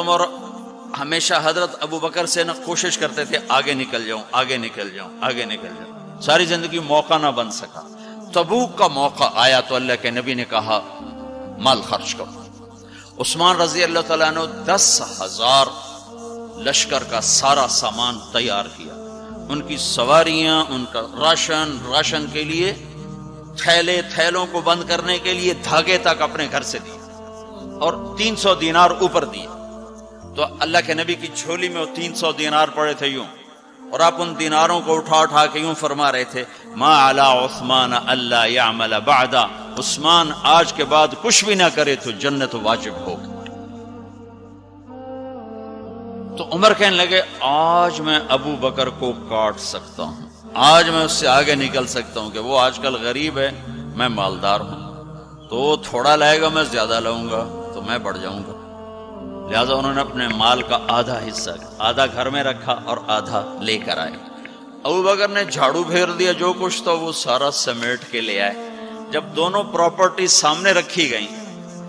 उमर हमेशा हज़रत अबू बकर से ना कोशिश करते थे, आगे निकल जाऊँ, आगे निकल जाऊँ, आगे निकल जाऊँ। सारी ज़िंदगी मौका ना बन सका। तबूक का मौका आया तो अल्लाह के नबी ने कहा, माल खर्च करो। उस्मान रज़ी अल्लाह तला ने दस हज़ार लश्कर का सारा सामान तैयार किया। उनकी सवारियाँ, उनका राशन राशन के लिए थैले, थैलों को बंद करने के लिए धागे तक अपने घर से दिए और 300 दिनार ऊपर दिए तो अल्लाह के नबी की झोली में वो 300 दिनार पड़े थे यूँ और आप उन दिनारों को उठा उठा के यूँ फरमा रहे थे, मा अला उस्मान अल्लाह यामल बादा उस्मान आज के बाद कुछ भी ना करे तो जन्नत वाजिब होगी। तो उमर कहने लगे, आज मैं अबू बकर को काट सकता हूँ। आज मैं उससे आगे निकल सकता हूँ कि वो आजकल गरीब है, मैं मालदार हूँ। तो थोड़ा लाएगा, मैं ज़्यादा लाऊँगा तो मैं बढ़ जाऊँगा। लिहाजा उन्होंने अपने माल का आधा हिस्सा, आधा घर में रखा और आधा लेकर आए। अबू बकर ने झाड़ू फेर दिया, जो कुछ तो वो सारा समेट के ले आए। जब दोनों प्रॉपर्टी सामने रखी गई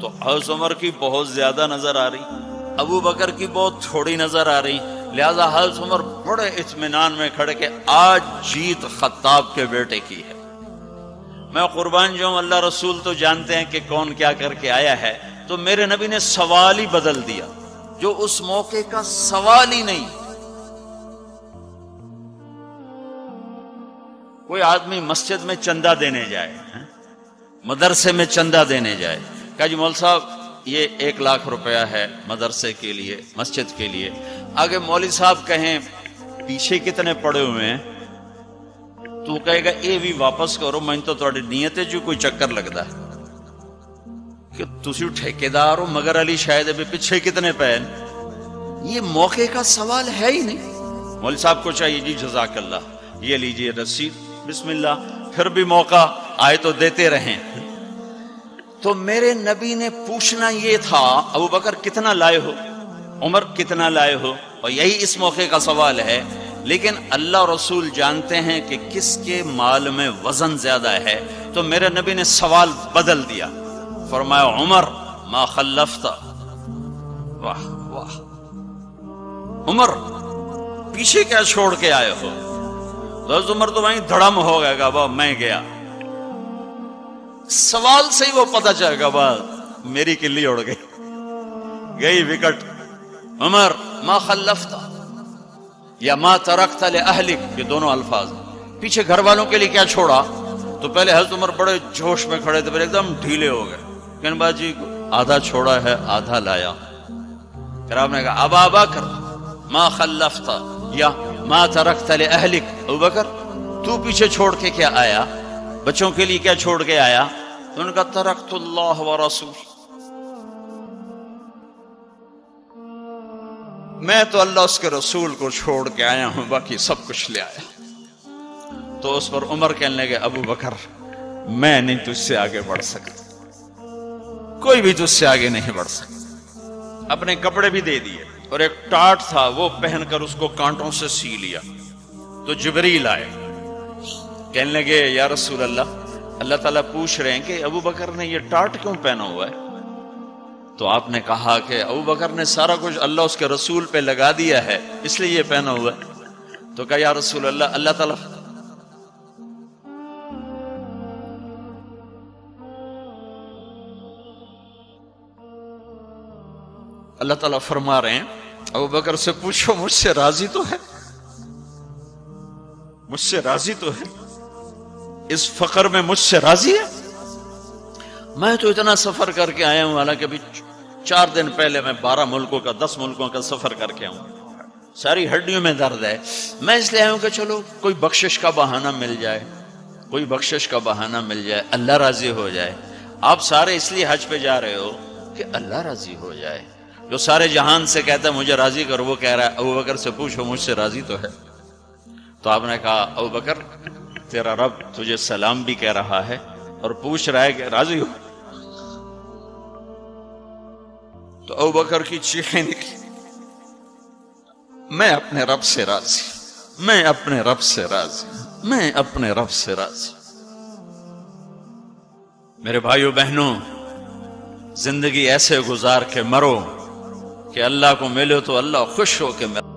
तो हौस उमर की बहुत ज़्यादा नज़र आ रही। अबू बकर की बहुत थोड़ी नज़र आ रही। लिहाजा हज उमर बड़े इतमान में खड़े के आज जीत खत्ताब के बेटे की है। मैं कुर्बान जो अल्लाह रसूल तो जानते हैं कि कौन क्या करके आया है। तो मेरे नबी ने सवाल ही बदल दिया, जो उस मौके का सवाल ही नहीं। कोई आदमी मस्जिद में चंदा देने जाए मदरसे में चंदा देने जाए। कहा जी मौल साहब ये एक लाख रुपया है मदरसे के लिए, मस्जिद के लिए। आगे मौली साहब कहें, पीछे कितने पड़े हुए हैं? तू कहेगा ये भी वापस करो मैं तो थोड़ी नीयत है जो कोई चक्कर लगता है कि तुम ठेकेदार हो, मगर अली शायद अभी पीछे कितने पैन ये मौके का सवाल है ही नहीं। मौली साहब को चाहिए, जी जजाकल्ला ये लीजिए रसीद, बिस्मिल्लाह, फिर भी मौका, आए तो देते रहें। तो मेरे नबी ने पूछना यह था, अबू बकर कितना लाए हो? उमर कितना लाए हो? और यही इस मौके का सवाल है। लेकिन अल्लाह रसूल जानते हैं कि किसके माल में वज़न ज़्यादा है। तो मेरे नबी ने सवाल बदल दिया। फरमाया, उमर, मा खल्लफ्ता। वाह वाह। उमर, पीछे क्या छोड़ के आए हो? तो उमर तो वहीं धड़म हो गया बा मैं गया। सवाल से ही वो पता चलेगा बा मेरी किल्ली उड़ गई। गई विकट। उमर, मा खल्लफ्ता? या मा तरकता ले अहलिक? ये दोनों अल्फाज। पीछे घर वालों के लिए क्या छोड़ा? तो पहले हज़रत उमर बड़े जोश में खड़े थे एकदम ढीले हो गए। कहने बाजी, आधा छोड़ा है, आधा लाया। फिर आपने कहा, अब आबा कर मा खल्लफ्ता या मा तरकता ले अहलिक? बकर, तू पीछे छोड़ के क्या आया? बच्चों के लिए क्या छोड़ के आया? तो उनका तरक्तुल्लाह व रसूल। मैं तो अल्लाह उसके रसूल को छोड़ के आया हूँ, बाकी सब कुछ ले आया। तो उस पर उमर कहने लगे, अबू बकर, मैं नहीं तुझसे आगे बढ़ सकता। कोई भी तुझसे आगे नहीं बढ़ सकता। अपने कपड़े भी दे दिए और एक टाट था, वो पहनकर उसको कांटों से सी लिया। तो जबरील आए। कहने लगे, या रसूल अल्लाह अल्लाह ताला पूछ रहे हैं कि अबू बकर ने ये टाट क्यों पहना हुआ है? तो आपने कहा कि अबू बकर ने सारा कुछ अल्लाह उसके रसूल पे लगा दिया है, इसलिए ये पहना हुआ है। तो कहा, या रसूल अल्लाह अल्लाह ताला। अल्लाह ताला फरमा रहे हैं, अबू बकर से पूछो, मुझसे राज़ी तो है? मुझसे राज़ी तो है? इस फकर में मुझसे राज़ी है? मैं तो इतना सफ़र करके आया हूँ, हालाँकि अभी चार दिन पहले मैं बारह मुल्कों का, दस मुल्कों का सफ़र करके आऊँ। सारी हड्डियों में दर्द है। मैं इसलिए आया हूँ कि चलो, कोई बख्शिश का बहाना मिल जाए, कोई बख्शिश का बहाना मिल जाए, अल्लाह राज़ी हो जाए। आप सारे इसलिए हज पे जा रहे हो कि अल्लाह राज़ी हो जाए। जो सारे जहान से कहता है, मुझे राज़ी करो, वो कह रहा है, अबू बकर से पूछो, मुझसे राज़ी तो है। तो आपने कहा, अबू बकर तेरा रब तुझे सलाम भी कह रहा है और पूछ रहा है कि, राज़ी हो? तो अबू बकर की चीखें निकली। मैं अपने रब से राज़ी, मैं अपने रब से राज़ी, मैं अपने रब से राज़ी। मेरे भाइयों, बहनों, ज़िंदगी ऐसे गुजार के मरो कि अल्लाह को मिले तो अल्लाह खुश हो के मिले